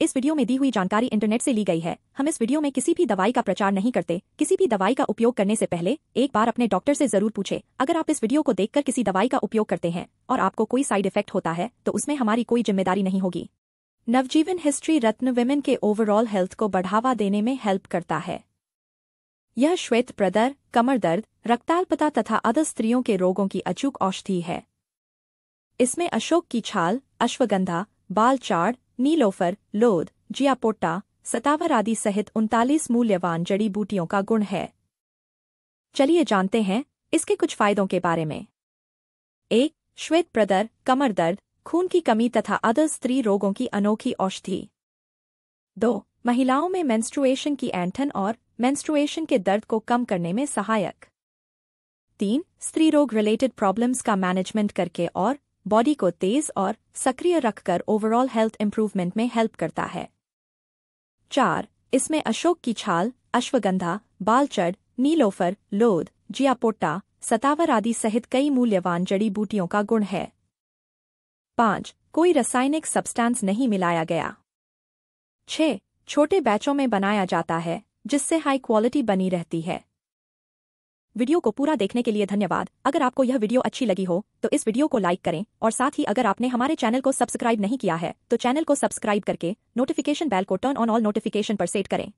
इस वीडियो में दी हुई जानकारी इंटरनेट से ली गई है। हम इस वीडियो में किसी भी दवाई का प्रचार नहीं करते। किसी भी दवाई का उपयोग करने से पहले एक बार अपने डॉक्टर से ज़रूर पूछे। अगर आप इस वीडियो को देखकर किसी दवाई का उपयोग करते हैं और आपको कोई साइड इफ़ेक्ट होता है तो उसमें हमारी कोई ज़िम्मेदारी नहीं होगी। नवजीवन हिस्ट्री रत्न विमेन के ओवरऑल हेल्थ को बढ़ावा देने में हेल्प करता है। यह श्वेत प्रदर, कमर दर्द, रक्ताल्पता तथा अदर स्त्रियों के रोगों की अचूक औषधि है। इसमें अशोक की छाल, अश्वगंधा बालचाड़ नीलोफर, लोद जियापोटा सतावर आदि सहित उनतालीस मूल्यवान जड़ी बूटियों का गुण है। चलिए जानते हैं इसके कुछ फायदों के बारे में। एक, श्वेत प्रदर, कमर दर्द, खून की कमी तथा अदर स्त्री रोगों की अनोखी औषधि। दो, महिलाओं में मेंस्ट्रुएशन की एंठन और मेंस्ट्रुएशन के दर्द को कम करने में सहायक। तीन, स्त्री रोग रिलेटेड प्रॉब्लम्स का मैनेजमेंट करके और बॉडी को तेज और सक्रिय रखकर ओवरऑल हेल्थ इंप्रूवमेंट में हेल्प करता है। चार, इसमें अशोक की छाल, अश्वगंधा बालचड़ नीलोफर, लोद, जियापोटा, सतावर आदि सहित कई मूल्यवान जड़ी बूटियों का गुण है। पाँच, कोई रासायनिक सब्सटेंस नहीं मिलाया गया। छह, छोटे बैचों में बनाया जाता है, जिससे हाई क्वालिटी बनी रहती है। वीडियो को पूरा देखने के लिए धन्यवाद। अगर आपको यह वीडियो अच्छी लगी हो तो इस वीडियो को लाइक करें और साथ ही अगर आपने हमारे चैनल को सब्सक्राइब नहीं किया है तो चैनल को सब्सक्राइब करके नोटिफिकेशन बेल को टर्न ऑन ऑल नोटिफिकेशन पर सेट करें।